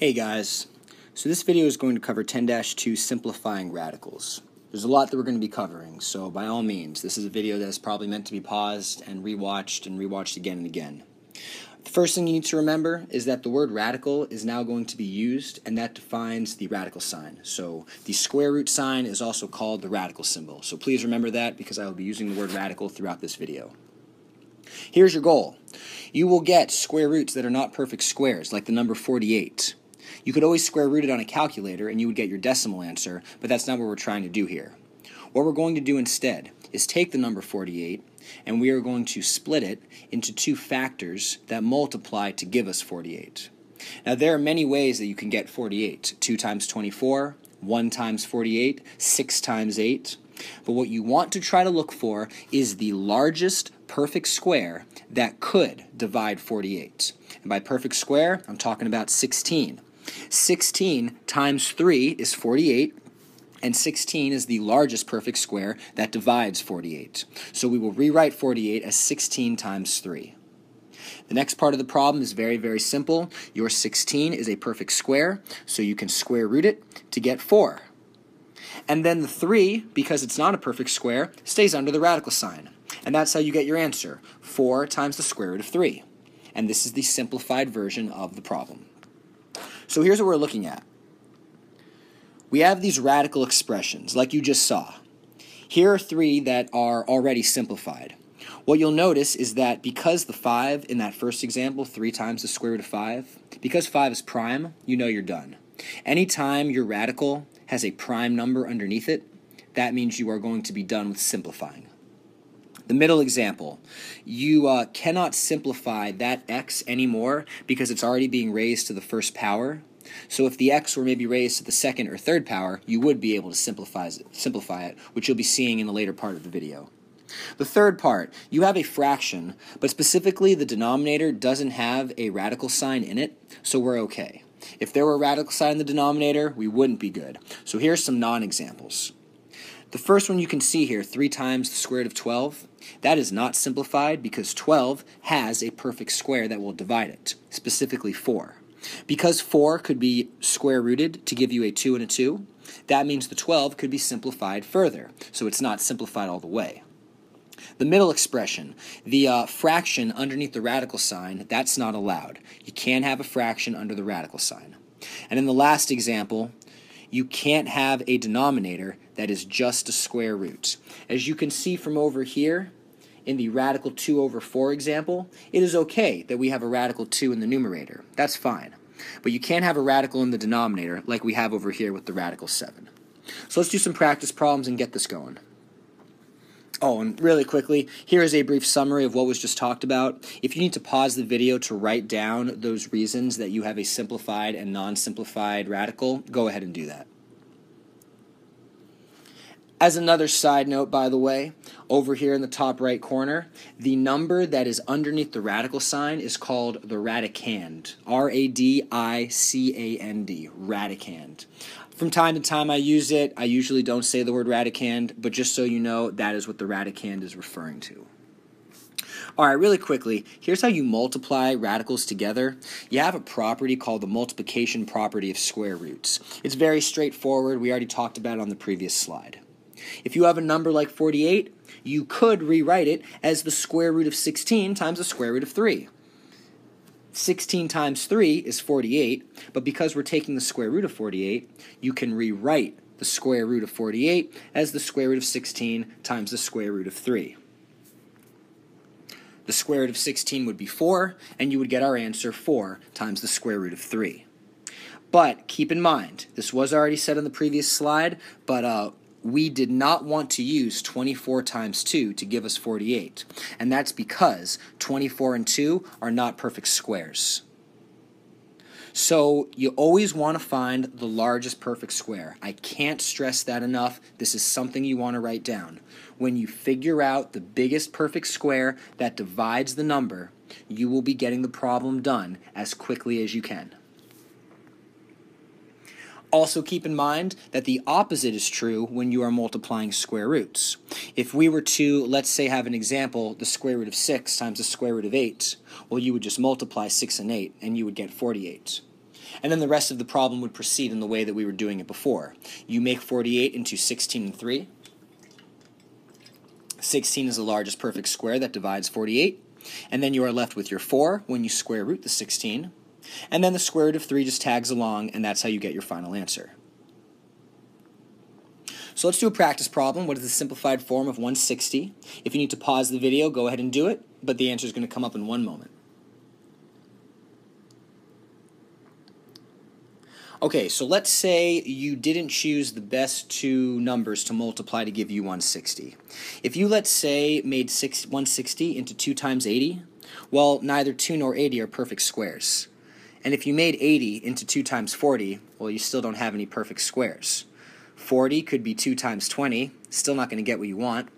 Hey guys, so this video is going to cover 10-2 simplifying radicals. There's a lot that we're going to be covering, so by all means, this is a video that's probably meant to be paused and rewatched and rewatched again and again. The first thing you need to remember is that the word radical is now going to be used, and that defines the radical sign. So the square root sign is also called the radical symbol. So please remember that because I will be using the word radical throughout this video. Here's your goal. You will get square roots that are not perfect squares, like the number 48. You could always square root it on a calculator and you would get your decimal answer, but that's not what we're trying to do here. What we're going to do instead is take the number 48 and we are going to split it into two factors that multiply to give us 48. Now there are many ways that you can get 48. 2 times 24, 1 times 48, 6 times 8. But what you want to try to look for is the largest perfect square that could divide 48. And by perfect square, I'm talking about 16. 16 times 3 is 48, and 16 is the largest perfect square that divides 48. So we will rewrite 48 as 16 times 3. The next part of the problem is very, very simple. Your 16 is a perfect square, so you can square root it to get 4. And then the 3, because it's not a perfect square, stays under the radical sign. And that's how you get your answer 4 times the square root of 3. And this is the simplified version of the problem. So here's what we're looking at. We have these radical expressions, like you just saw. Here are three that are already simplified. What you'll notice is that because the 5 in that first example, 3 times the square root of 5, because 5 is prime, you know you're done. Anytime your radical has a prime number underneath it, that means you are going to be done with simplifying. The middle example, you uh, cannot simplify that x anymore because it's already being raised to the first power. So if the x were maybe raised to the second or third power, you would be able to simplify it, simplify it, which you'll be seeing in the later part of the video. The third part, you have a fraction, but specifically the denominator doesn't have a radical sign in it, so we're okay. If there were a radical sign in the denominator, we wouldn't be good. So here's some non-examples. The first one you can see here, 3 times the square root of 12, that is not simplified because 12 has a perfect square that will divide it, specifically 4. Because 4 could be square rooted to give you a 2 and a 2, that means the 12 could be simplified further, so it's not simplified all the way. The middle expression, the uh, fraction underneath the radical sign, that's not allowed. You can't have a fraction under the radical sign. And in the last example, you can't have a denominator that is just a square root. As you can see from over here, in the radical 2 over 4 example, it is okay that we have a radical 2 in the numerator. That's fine. But you can't have a radical in the denominator like we have over here with the radical 7. So let's do some practice problems and get this going. Oh, and really quickly, here is a brief summary of what was just talked about. If you need to pause the video to write down those reasons that you have a simplified and non-simplified radical, go ahead and do that. As another side note, by the way, over here in the top right corner, the number that is underneath the radical sign is called the radicand. R A D I C A N D. Radicand. From time to time I use it. I usually don't say the word radicand, but just so you know, that is what the radicand is referring to. All right, really quickly, here's how you multiply radicals together. You have a property called the multiplication property of square roots. It's very straightforward. We already talked about it on the previous slide. If you have a number like 48, you could rewrite it as the square root of 16 times the square root of 3. 16 times 3 is 48, but because we're taking the square root of 48, you can rewrite the square root of 48 as the square root of 16 times the square root of 3. The square root of 16 would be 4, and you would get our answer 4 times the square root of 3. But keep in mind, this was already said on the previous slide, but uh, we did not want to use 24 times 2 to give us 48. And that's because 24 and 2 are not perfect squares. So you always want to find the largest perfect square. I can't stress that enough. This is something you want to write down. When you figure out the biggest perfect square that divides the number, you will be getting the problem done as quickly as you can. Also keep in mind that the opposite is true when you are multiplying square roots. If we were to, let's say, have an example, the square root of 6 times the square root of 8, well, you would just multiply 6 and 8, and you would get 48. And then the rest of the problem would proceed in the way that we were doing it before. You make 48 into 16 and 3. 16 is the largest perfect square that divides 48. And then you are left with your 4 when you square root the 16. And then the square root of 3 just tags along, and that's how you get your final answer. So let's do a practice problem. What is the simplified form of 160? If you need to pause the video, go ahead and do it, but the answer is going to come up in one moment. Okay, so let's say you didn't choose the best two numbers to multiply to give you 160. If you, let's say, made six, 160 into 2 times 80, well, neither 2 nor 80 are perfect squares. And if you made 80 into 2 times 40, well, you still don't have any perfect squares. 40 could be 2 times 20, still not going to get what you want.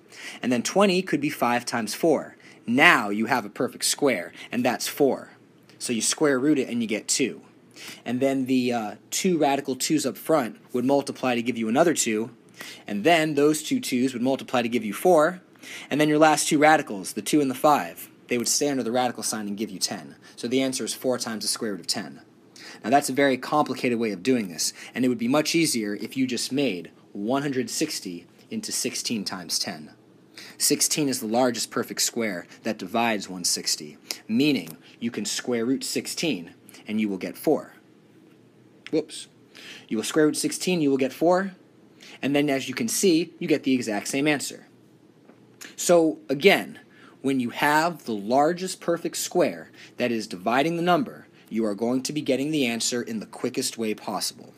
And then 20 could be 5 times 4. Now you have a perfect square, and that's 4. So you square root it and you get 2 and then the uh, two radical 2's up front would multiply to give you another 2, and then those two 2's would multiply to give you 4, and then your last two radicals, the 2 and the 5, they would stay under the radical sign and give you 10. So the answer is 4 times the square root of 10. Now that's a very complicated way of doing this, and it would be much easier if you just made 160 into 16 times 10. 16 is the largest perfect square that divides 160, meaning you can square root 16 and you will get 4. Whoops. You will square root 16, you will get 4. And then as you can see, you get the exact same answer. So again, when you have the largest perfect square that is dividing the number, you are going to be getting the answer in the quickest way possible.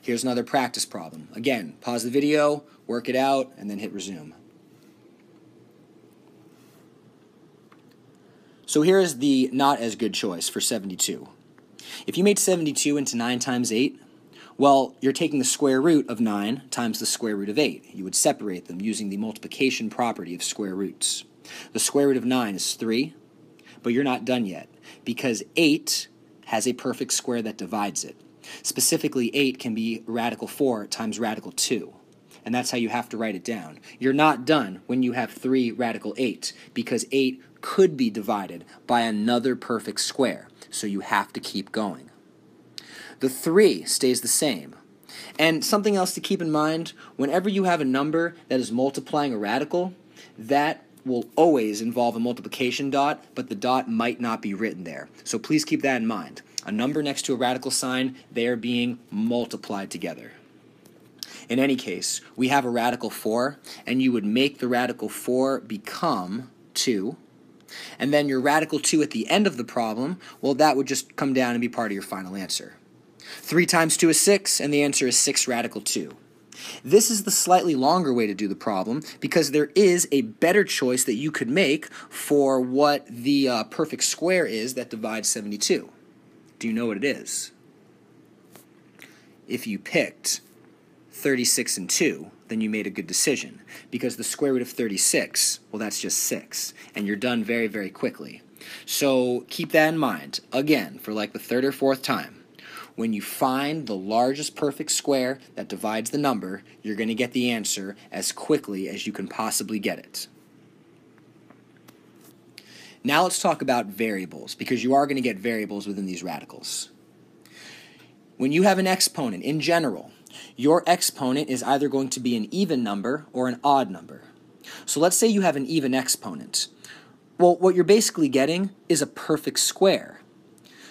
Here's another practice problem. Again, pause the video, work it out, and then hit resume. So here is the not as good choice for 72. If you made 72 into 9 times 8, well, you're taking the square root of 9 times the square root of 8. You would separate them using the multiplication property of square roots. The square root of 9 is 3, but you're not done yet because 8 has a perfect square that divides it. Specifically, 8 can be radical 4 times radical 2. And that's how you have to write it down. You're not done when you have 3 radical 8 because 8 could be divided by another perfect square so you have to keep going. The 3 stays the same. And something else to keep in mind whenever you have a number that is multiplying a radical, that will always involve a multiplication dot, but the dot might not be written there. So please keep that in mind. A number next to a radical sign, they are being multiplied together. In any case, we have a radical 4, and you would make the radical 4 become 2, and then your radical 2 at the end of the problem, well, that would just come down and be part of your final answer. 3 times 2 is 6, and the answer is 6 radical 2. This is the slightly longer way to do the problem because there is a better choice that you could make for what the uh, perfect square is that divides 72. Do you know what it is? If you picked 36 and 2, then you made a good decision. Because the square root of 36, well, that's just 6. And you're done very, very quickly. So keep that in mind. Again, for like the third or fourth time. When you find the largest perfect square that divides the number, you're going to get the answer as quickly as you can possibly get it. Now let's talk about variables, because you are going to get variables within these radicals. When you have an exponent, in general, your exponent is either going to be an even number or an odd number. So let's say you have an even exponent. Well, what you're basically getting is a perfect square.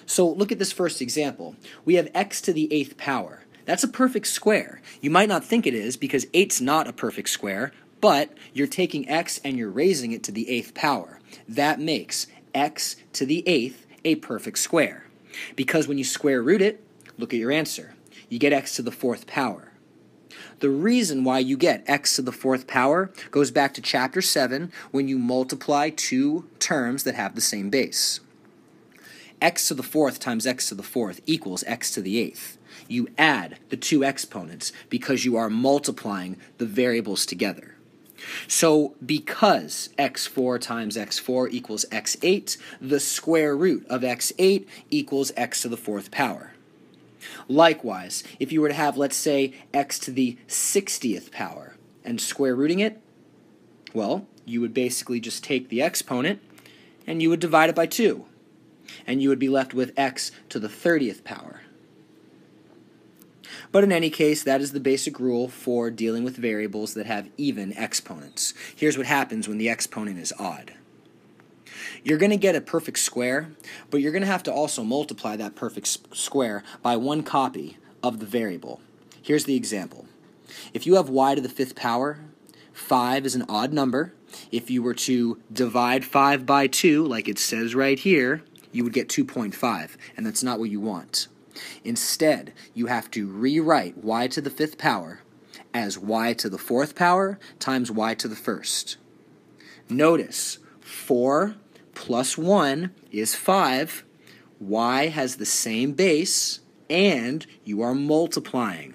So look at this first example. We have x to the eighth power. That's a perfect square. You might not think it is because 8's not a perfect square, but you're taking x and you're raising it to the eighth power. That makes x to the eighth a perfect square. Because when you square root it, look at your answer you get x to the fourth power. The reason why you get x to the fourth power goes back to chapter 7 when you multiply two terms that have the same base. X to the fourth times x to the fourth equals x to the eighth. You add the two exponents because you are multiplying the variables together. So because x4 times x4 equals x8, the square root of x8 equals x to the fourth power. Likewise, if you were to have, let's say, x to the 60th power and square rooting it, well, you would basically just take the exponent and you would divide it by 2. And you would be left with x to the 30th power. But in any case, that is the basic rule for dealing with variables that have even exponents. Here's what happens when the exponent is odd. You're going to get a perfect square, but you're going to have to also multiply that perfect square by one copy of the variable. Here's the example. If you have y to the fifth power, 5 is an odd number. If you were to divide 5 by 2, like it says right here, you would get 2.5, and that's not what you want. Instead, you have to rewrite y to the fifth power as y to the fourth power times y to the first. Notice 4 plus 1 is 5. y has the same base, and you are multiplying.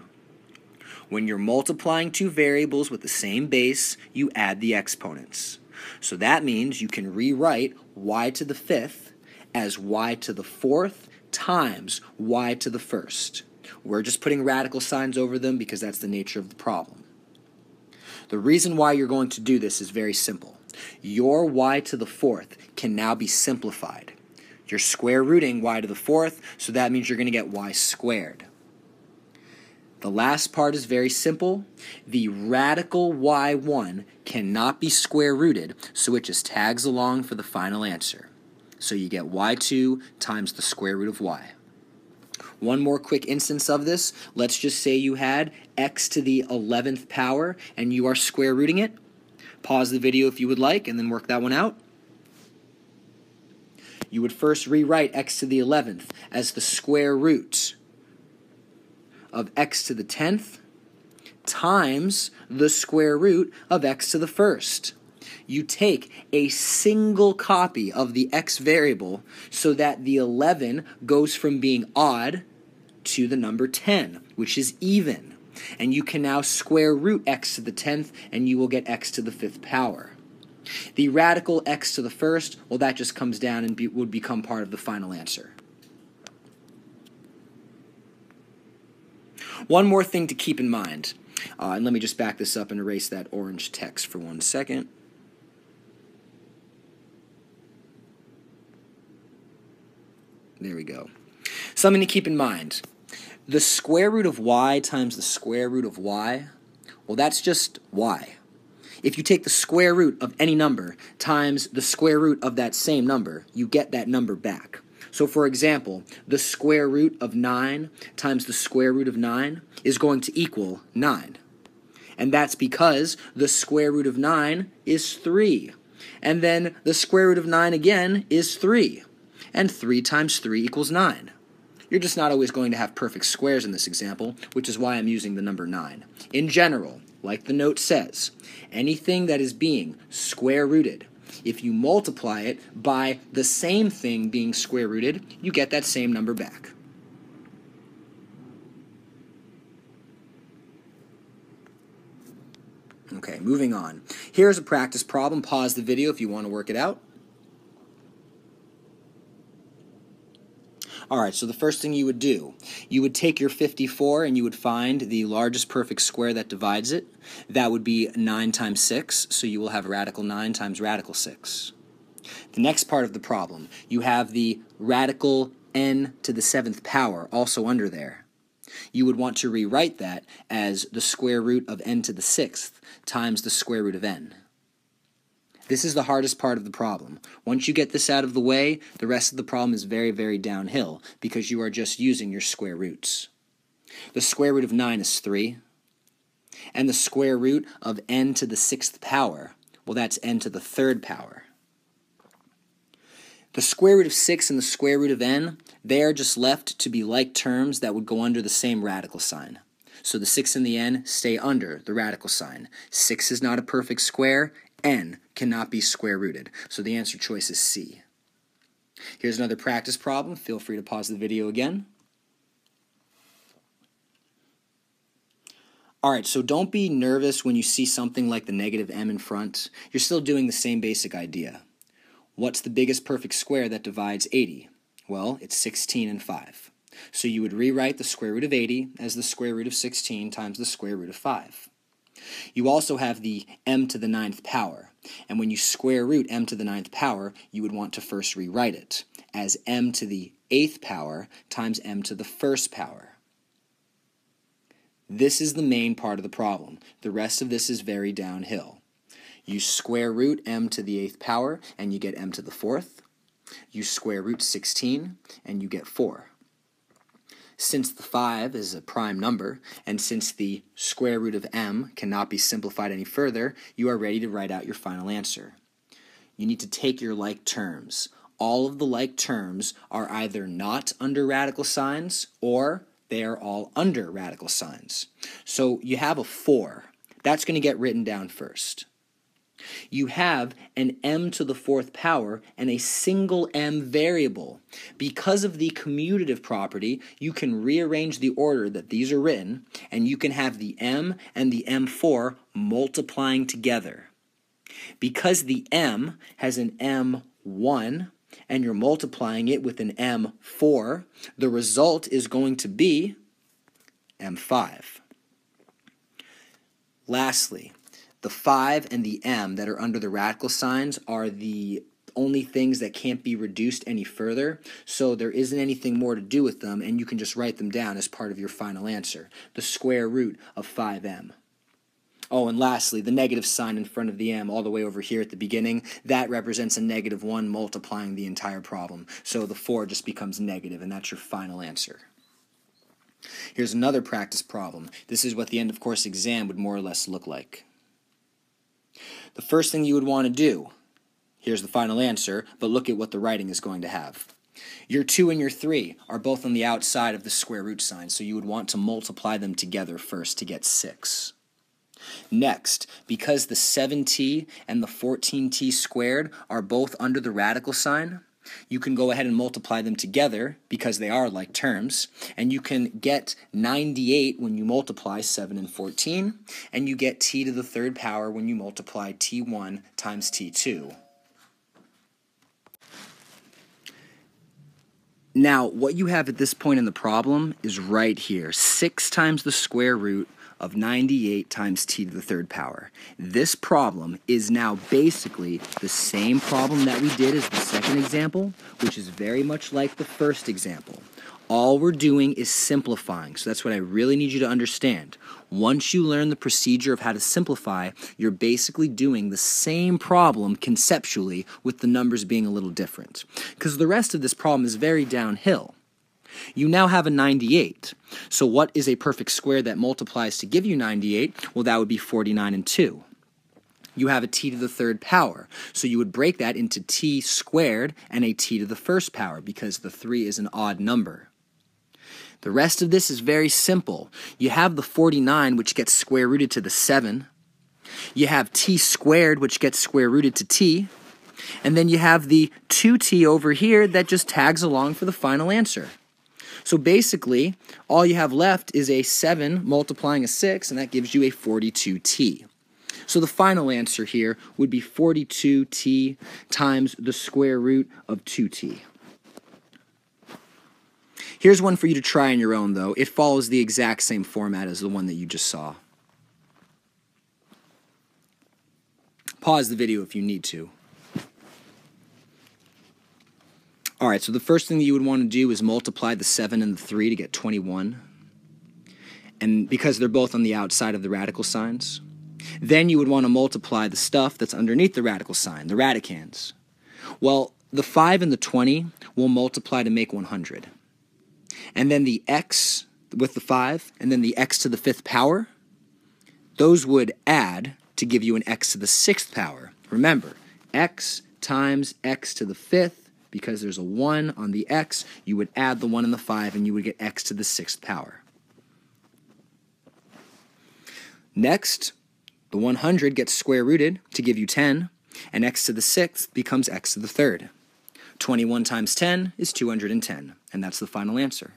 When you're multiplying two variables with the same base, you add the exponents. So that means you can rewrite y to the fifth as y to the fourth times y to the first. We're just putting radical signs over them because that's the nature of the problem. The reason why you're going to do this is very simple. Your y to the fourth can now be simplified. You're square rooting y to the fourth, so that means you're going to get y squared. The last part is very simple. The radical y1 cannot be square rooted, so it just tags along for the final answer. So you get y2 times the square root of y. One more quick instance of this. Let's just say you had x to the 11th power and you are square rooting it. Pause the video if you would like and then work that one out. You would first rewrite x to the 11th as the square root of x to the 10th times the square root of x to the first. You take a single copy of the x variable so that the 11 goes from being odd to the number 10, which is even. And you can now square root x to the 10th, and you will get x to the 5th power. The radical x to the first, well, that just comes down and be, would become part of the final answer. One more thing to keep in mind, uh, and let me just back this up and erase that orange text for one second. There we go. Something to keep in mind. The square root of y times the square root of y, well, that's just y. If you take the square root of any number times the square root of that same number, you get that number back. So, for example, the square root of 9 times the square root of 9 is going to equal 9. And that's because the square root of 9 is 3. And then the square root of 9 again is 3. And 3 times 3 equals 9. You're just not always going to have perfect squares in this example, which is why I'm using the number 9. In general, like the note says, anything that is being square rooted if you multiply it by the same thing being square rooted, you get that same number back. Okay, moving on. Here's a practice problem. Pause the video if you want to work it out. All right, so the first thing you would do, you would take your 54 and you would find the largest perfect square that divides it. That would be 9 times 6, so you will have radical 9 times radical 6. The next part of the problem, you have the radical n to the seventh power also under there. You would want to rewrite that as the square root of n to the sixth times the square root of n. This is the hardest part of the problem. Once you get this out of the way, the rest of the problem is very, very downhill because you are just using your square roots. The square root of 9 is 3. And the square root of n to the sixth power, well, that's n to the third power. The square root of 6 and the square root of n, they are just left to be like terms that would go under the same radical sign. So the 6 and the n stay under the radical sign. 6 is not a perfect square, n cannot be square rooted. So the answer choice is C. Here's another practice problem. Feel free to pause the video again. All right, so don't be nervous when you see something like the negative m in front. You're still doing the same basic idea. What's the biggest perfect square that divides 80? Well, it's 16 and 5. So you would rewrite the square root of 80 as the square root of 16 times the square root of 5. You also have the m to the ninth power. And when you square root m to the ninth power, you would want to first rewrite it as m to the eighth power times m to the first power. This is the main part of the problem. The rest of this is very downhill. You square root m to the eighth power, and you get m to the fourth. You square root 16, and you get 4. Since the 5 is a prime number, and since the square root of m cannot be simplified any further, you are ready to write out your final answer. You need to take your like terms. All of the like terms are either not under radical signs or they are all under radical signs. So you have a 4. That's going to get written down first you have an m to the fourth power and a single m variable. Because of the commutative property, you can rearrange the order that these are written, and you can have the m and the m4 multiplying together. Because the m has an m1 and you're multiplying it with an m4, the result is going to be m5. Lastly, the 5 and the m that are under the radical signs are the only things that can't be reduced any further, so there isn't anything more to do with them, and you can just write them down as part of your final answer. The square root of 5m. Oh, and lastly, the negative sign in front of the m all the way over here at the beginning, that represents a negative 1 multiplying the entire problem. So the 4 just becomes negative, and that's your final answer. Here's another practice problem. This is what the end of course exam would more or less look like. The first thing you would want to do, here's the final answer, but look at what the writing is going to have. Your 2 and your 3 are both on the outside of the square root sign, so you would want to multiply them together first to get 6. Next, because the 7t and the 14t squared are both under the radical sign, you can go ahead and multiply them together because they are like terms, and you can get 98 when you multiply 7 and 14, and you get t to the third power when you multiply t1 times t2. Now, what you have at this point in the problem is right here. 6 times the square root of 98 times t to the third power. This problem is now basically the same problem that we did as the second example, which is very much like the first example. All we're doing is simplifying, so that's what I really need you to understand. Once you learn the procedure of how to simplify, you're basically doing the same problem conceptually with the numbers being a little different. Because the rest of this problem is very downhill. You now have a 98. So what is a perfect square that multiplies to give you 98? Well, that would be 49 and 2. You have a t to the third power. So you would break that into t squared and a t to the first power because the 3 is an odd number. The rest of this is very simple. You have the 49, which gets square rooted to the 7. You have t squared, which gets square rooted to t. And then you have the 2t over here that just tags along for the final answer. So basically, all you have left is a 7 multiplying a 6, and that gives you a 42t. So the final answer here would be 42t times the square root of 2t. Here's one for you to try on your own, though. It follows the exact same format as the one that you just saw. Pause the video if you need to. All right, so the first thing that you would want to do is multiply the 7 and the 3 to get 21. And because they're both on the outside of the radical signs, then you would want to multiply the stuff that's underneath the radical sign, the radicands. Well, the 5 and the 20 will multiply to make 100. And then the x with the 5, and then the x to the fifth power, those would add to give you an x to the sixth power. Remember, x times x to the fifth because there's a 1 on the x, you would add the 1 and the 5 and you would get x to the sixth power. Next, the 100 gets square rooted to give you 10, and x to the sixth becomes x to the third. 21 times 10 is 210, and that's the final answer.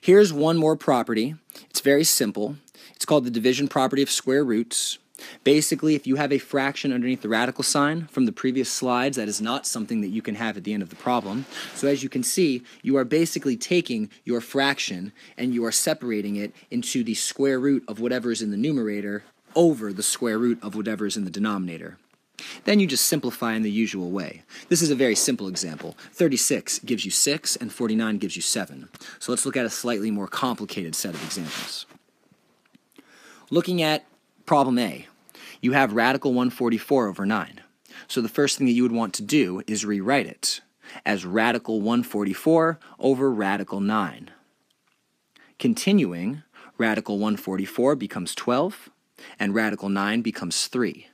Here's one more property. It's very simple. It's called the division property of square roots. Basically, if you have a fraction underneath the radical sign from the previous slides, that is not something that you can have at the end of the problem. So as you can see, you are basically taking your fraction and you are separating it into the square root of whatever is in the numerator over the square root of whatever is in the denominator. Then you just simplify in the usual way. This is a very simple example. 36 gives you 6, and 49 gives you 7. So let's look at a slightly more complicated set of examples. Looking at problem A, you have radical 144 over 9. So the first thing that you would want to do is rewrite it as radical 144 over radical 9. Continuing, radical 144 becomes 12, and radical 9 becomes 3.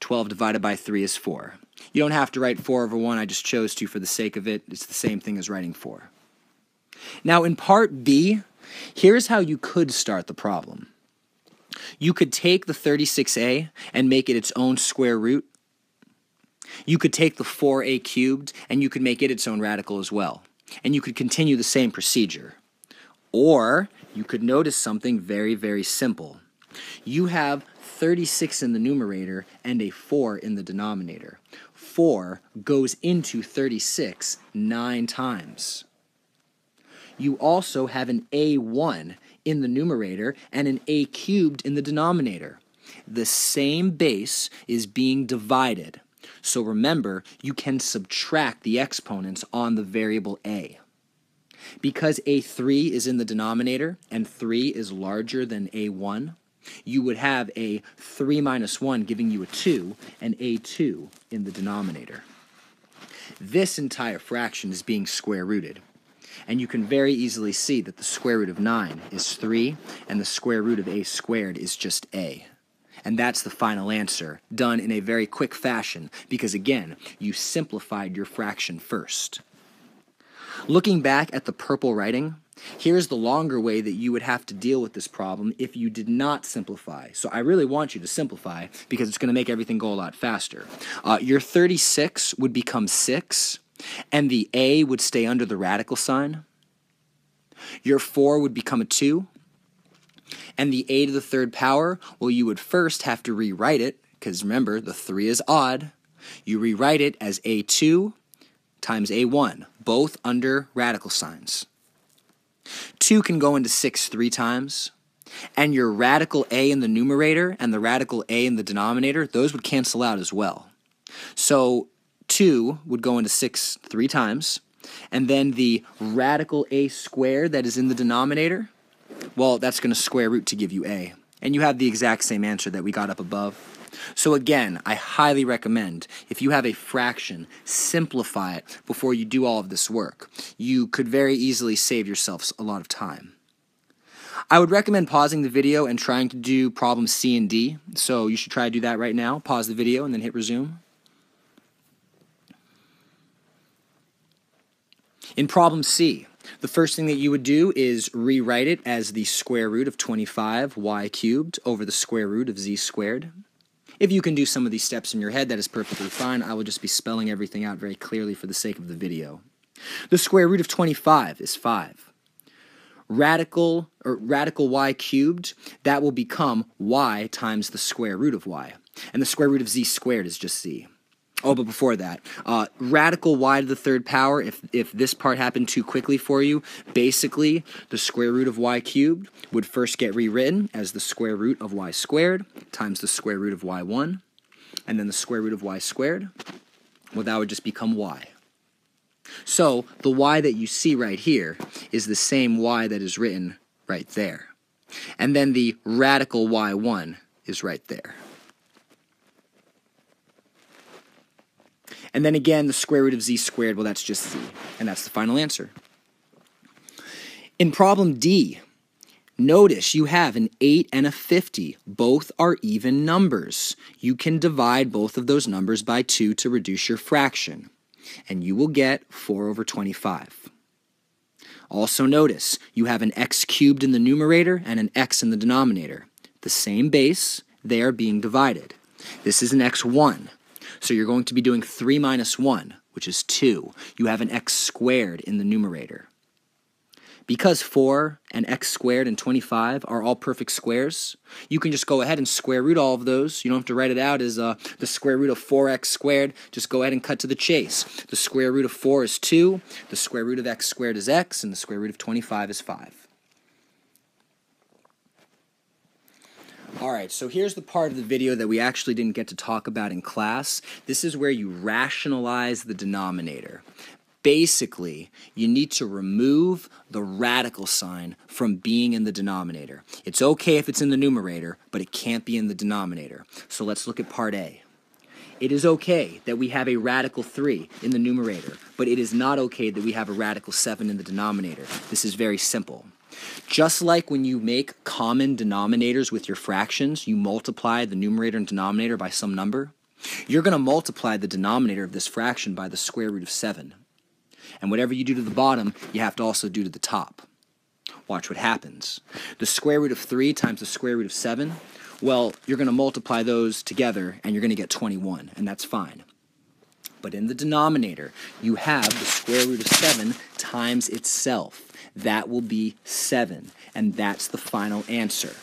12 divided by 3 is 4. You don't have to write 4 over 1, I just chose to for the sake of it. It's the same thing as writing 4. Now, in part B, here's how you could start the problem. You could take the 36a and make it its own square root. You could take the 4a cubed and you could make it its own radical as well. And you could continue the same procedure. Or you could notice something very, very simple. You have 36 in the numerator and a 4 in the denominator. 4 goes into 36 nine times. You also have an a1 in the numerator and an a cubed in the denominator. The same base is being divided. So remember, you can subtract the exponents on the variable a. Because a3 is in the denominator and 3 is larger than a1, you would have a 3 minus 1 giving you a 2 and a2 in the denominator. This entire fraction is being square rooted. And you can very easily see that the square root of 9 is 3, and the square root of a squared is just a. And that's the final answer, done in a very quick fashion, because again, you simplified your fraction first. Looking back at the purple writing, Here's the longer way that you would have to deal with this problem if you did not simplify. So I really want you to simplify because it's going to make everything go a lot faster. Uh, your 36 would become 6, and the a would stay under the radical sign. Your 4 would become a 2, and the a to the third power, well, you would first have to rewrite it, because remember, the 3 is odd. You rewrite it as a2 times a1, both under radical signs. 2 can go into 6 three times. And your radical a in the numerator and the radical a in the denominator, those would cancel out as well. So 2 would go into 6 three times. And then the radical a squared that is in the denominator, well, that's going to square root to give you a. And you have the exact same answer that we got up above. So again, I highly recommend if you have a fraction, simplify it before you do all of this work. You could very easily save yourself a lot of time. I would recommend pausing the video and trying to do problems C and D. So you should try to do that right now. Pause the video and then hit resume. In problem C, the first thing that you would do is rewrite it as the square root of 25 y cubed over the square root of z squared. If you can do some of these steps in your head, that is perfectly fine. I will just be spelling everything out very clearly for the sake of the video. The square root of 25 is 5. Radical or radical y cubed, that will become y times the square root of y. And the square root of z squared is just z. Oh, but before that, uh, radical y to the third power, if, if this part happened too quickly for you, basically the square root of y cubed would first get rewritten as the square root of y squared times the square root of y1, and then the square root of y squared, well, that would just become y. So the y that you see right here is the same y that is written right there. And then the radical y1 is right there. And then again, the square root of z squared, well, that's just z. And that's the final answer. In problem D, notice you have an 8 and a 50. Both are even numbers. You can divide both of those numbers by 2 to reduce your fraction. And you will get 4 over 25. Also notice, you have an x cubed in the numerator and an x in the denominator. The same base, they are being divided. This is an x1. So you're going to be doing 3 minus 1, which is 2. You have an x squared in the numerator. Because 4 and x squared and 25 are all perfect squares, you can just go ahead and square root all of those. You don't have to write it out as uh, the square root of 4x squared. Just go ahead and cut to the chase. The square root of 4 is 2, the square root of x squared is x, and the square root of 25 is 5. All right, so here's the part of the video that we actually didn't get to talk about in class. This is where you rationalize the denominator. Basically, you need to remove the radical sign from being in the denominator. It's okay if it's in the numerator, but it can't be in the denominator. So let's look at part A. It is okay that we have a radical 3 in the numerator, but it is not okay that we have a radical 7 in the denominator. This is very simple. Just like when you make common denominators with your fractions, you multiply the numerator and denominator by some number, you're going to multiply the denominator of this fraction by the square root of 7. And whatever you do to the bottom, you have to also do to the top. Watch what happens. The square root of 3 times the square root of 7, well, you're going to multiply those together and you're going to get 21, and that's fine. But in the denominator, you have the square root of 7 times itself. That will be 7, and that's the final answer.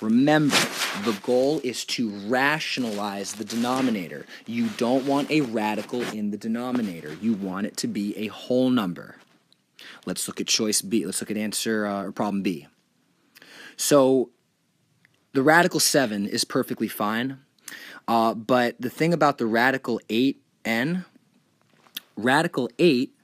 Remember, the goal is to rationalize the denominator. You don't want a radical in the denominator. You want it to be a whole number. Let's look at choice B. Let's look at answer uh, or problem B. So the radical 7 is perfectly fine, uh, but the thing about the radical 8n, radical 8,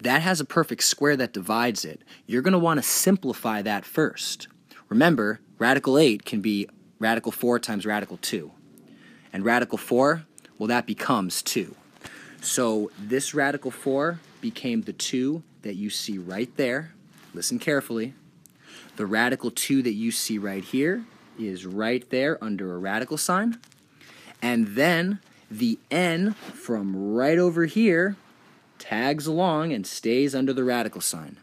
that has a perfect square that divides it. You're going to want to simplify that first. Remember, Radical 8 can be radical 4 times radical 2. And radical 4, well, that becomes 2. So this radical 4 became the 2 that you see right there. Listen carefully. The radical 2 that you see right here is right there under a radical sign. And then the n from right over here tags along and stays under the radical sign.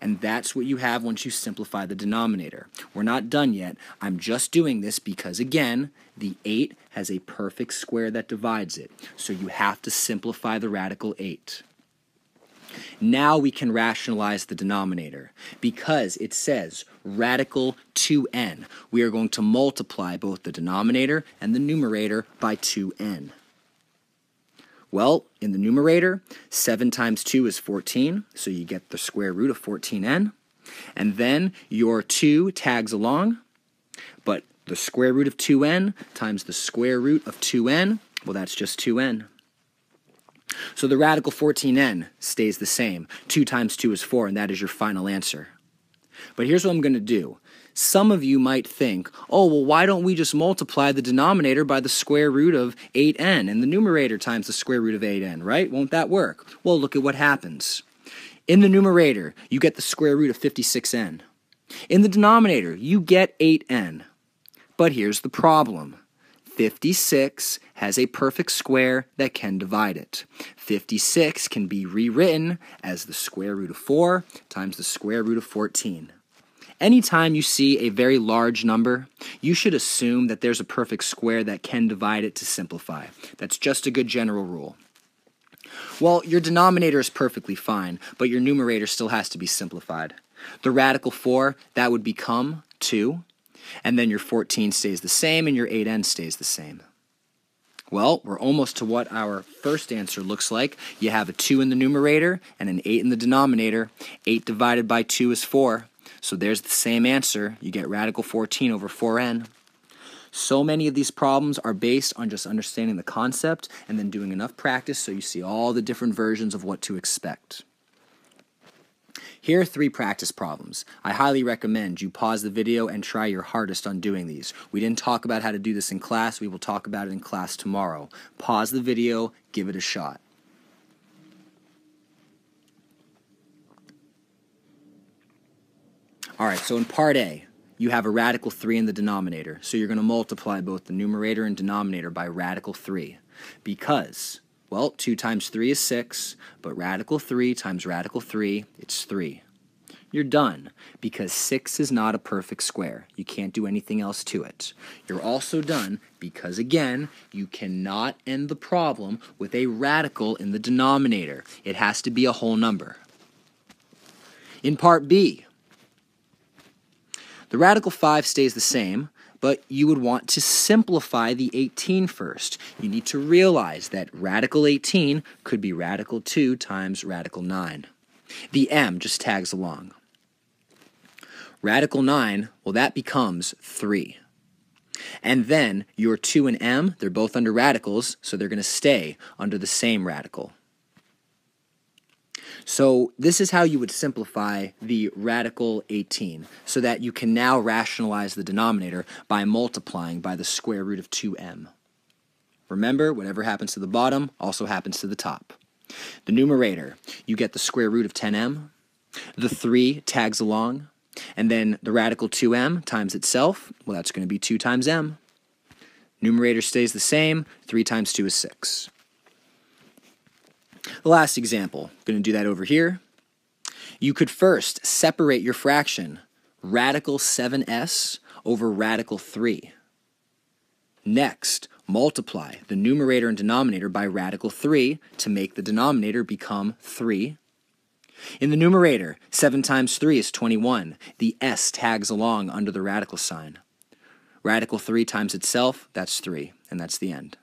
And that's what you have once you simplify the denominator. We're not done yet. I'm just doing this because, again, the 8 has a perfect square that divides it. So you have to simplify the radical 8. Now we can rationalize the denominator because it says radical 2n. We are going to multiply both the denominator and the numerator by 2n. Well, in the numerator, 7 times 2 is 14, so you get the square root of 14n. And then your 2 tags along, but the square root of 2n times the square root of 2n, well, that's just 2n. So the radical 14n stays the same. 2 times 2 is 4, and that is your final answer. But here's what I'm going to do. Some of you might think, oh, well, why don't we just multiply the denominator by the square root of 8n and the numerator times the square root of 8n, right? Won't that work? Well, look at what happens. In the numerator, you get the square root of 56n. In the denominator, you get 8n. But here's the problem. 56 has a perfect square that can divide it. 56 can be rewritten as the square root of 4 times the square root of 14. Anytime you see a very large number, you should assume that there's a perfect square that can divide it to simplify. That's just a good general rule. Well, your denominator is perfectly fine, but your numerator still has to be simplified. The radical 4, that would become 2, and then your 14 stays the same and your 8n stays the same. Well, we're almost to what our first answer looks like. You have a 2 in the numerator and an 8 in the denominator. 8 divided by 2 is 4. So there's the same answer. You get radical 14 over 4n. So many of these problems are based on just understanding the concept and then doing enough practice so you see all the different versions of what to expect. Here are three practice problems. I highly recommend you pause the video and try your hardest on doing these. We didn't talk about how to do this in class. We will talk about it in class tomorrow. Pause the video, give it a shot. All right, so in part A, you have a radical 3 in the denominator. So you're going to multiply both the numerator and denominator by radical 3. Because, well, 2 times 3 is 6, but radical 3 times radical 3, it's 3. You're done, because 6 is not a perfect square. You can't do anything else to it. You're also done because, again, you cannot end the problem with a radical in the denominator. It has to be a whole number. In part B, the radical 5 stays the same, but you would want to simplify the 18 first. You need to realize that radical 18 could be radical 2 times radical 9. The m just tags along. Radical 9, well, that becomes 3. And then your 2 and m, they're both under radicals, so they're going to stay under the same radical. So this is how you would simplify the radical 18, so that you can now rationalize the denominator by multiplying by the square root of 2m. Remember, whatever happens to the bottom also happens to the top. The numerator, you get the square root of 10m. The 3 tags along. And then the radical 2m times itself, well, that's going to be 2 times m. Numerator stays the same. 3 times 2 is 6. The last example, I'm going to do that over here. You could first separate your fraction, radical 7s over radical 3. Next, multiply the numerator and denominator by radical 3 to make the denominator become 3. In the numerator, 7 times 3 is 21. The s tags along under the radical sign. Radical 3 times itself, that's 3, and that's the end.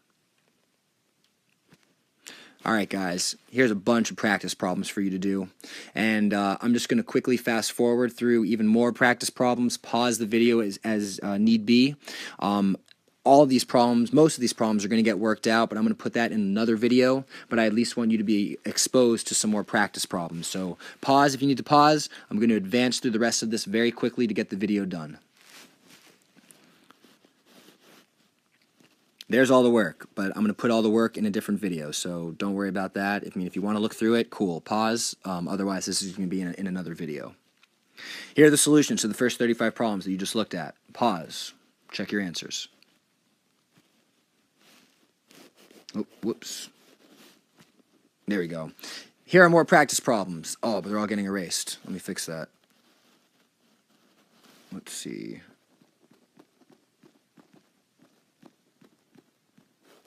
All right, guys, here's a bunch of practice problems for you to do. And uh, I'm just going to quickly fast forward through even more practice problems, pause the video as, as uh, need be. Um, all of these problems, most of these problems are going to get worked out, but I'm going to put that in another video. But I at least want you to be exposed to some more practice problems. So pause if you need to pause. I'm going to advance through the rest of this very quickly to get the video done. There's all the work, but I'm going to put all the work in a different video, so don't worry about that. If, I mean, if you want to look through it, cool. Pause. Um, otherwise, this is going to be in, in another video. Here are the solutions to the first 35 problems that you just looked at. Pause. Check your answers. Oh, whoops. There we go. Here are more practice problems. Oh, but they're all getting erased. Let me fix that. Let's see.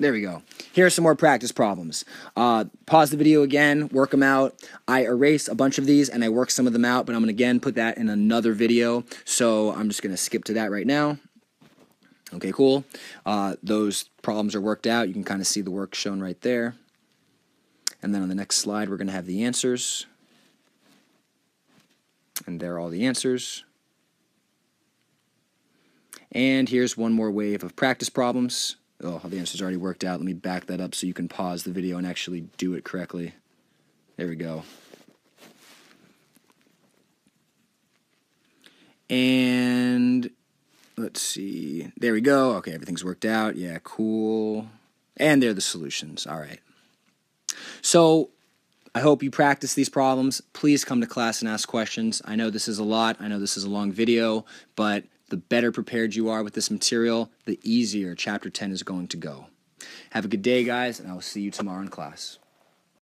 There we go. Here are some more practice problems. Uh, pause the video again, work them out. I erase a bunch of these and I work some of them out, but I'm to again put that in another video. So I'm just to skip to that right now. Okay, cool. Uh, those problems are worked out. You can kind of see the work shown right there. And then on the next slide, we're to have the answers. And there are all the answers. And here's one more wave of practice problems. Oh, the answer's already worked out. Let me back that up so you can pause the video and actually do it correctly. There we go. And let's see. There we go. Okay, everything's worked out. Yeah, cool. And they're the solutions. All right. So I hope you practice these problems. Please come to class and ask questions. I know this is a lot. I know this is a long video, but the better prepared you are with this material, the easier Chapter 10 is going to go. Have a good day, guys, and I will see you tomorrow in class.